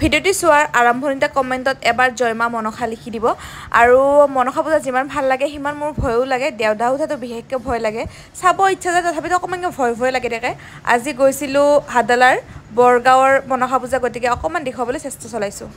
ভিডিঅ'টি চোৱাৰ আৰম্ভণিতে কমেণ্টত এবাৰ জয়মা মনসা লিখি দিব। আৰু মনসা পূজা যিমান ভাল লাগে সিমান মোৰ ভয়ো লাগে। দেউতা উঠাটো বিশেষকৈ ভয় লাগে। চাব ইচ্ছা যায় তথাপিতো অকণমানকৈ ভয় ভয় লাগে থাকে আজি গৈছিলোঁ হাদালাৰ বৰগাঁৱৰ মনসা পূজা গতিকে অকণমান দেখুৱাবলৈ চেষ্টা চলাইছোঁ।